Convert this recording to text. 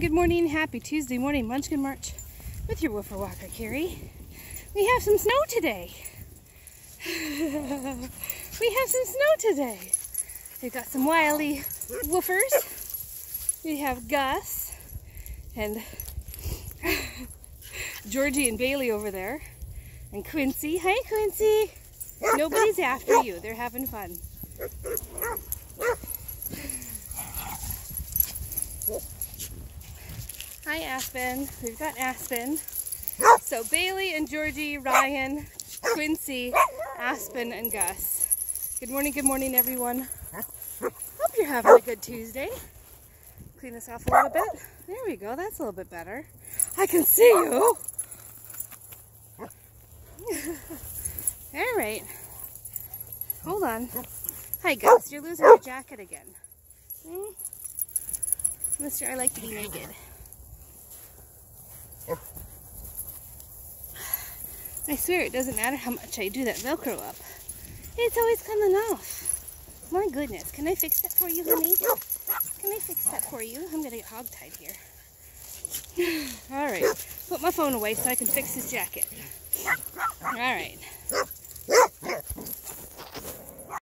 Good morning, happy Tuesday morning, Munchkin March with your woofer walker, Carrie. We have some snow today. we have some snow today. We've got some wily woofers. We have Gus and Georgie and Bailey over there. And Quincy. Hi, Quincy. Nobody's after you. They're having fun. Hi, Aspen. We've got Aspen. So Bailey and Georgie, Ryan, Quincy, Aspen, and Gus. Good morning, good morning, everyone. Hope you're having a good Tuesday. Clean this off a little bit. There we go. That's a little bit better. I can see you. All right. Hold on. Hi, Gus. You're losing your jacket again. Hmm? Mister, I like to be naked. I swear it doesn't matter how much I do that Velcro up. It's always coming off. My goodness, can I fix that for you, honey? Can I fix that for you? I'm gonna get hog-tied here. All right, put my phone away so I can fix this jacket. All right.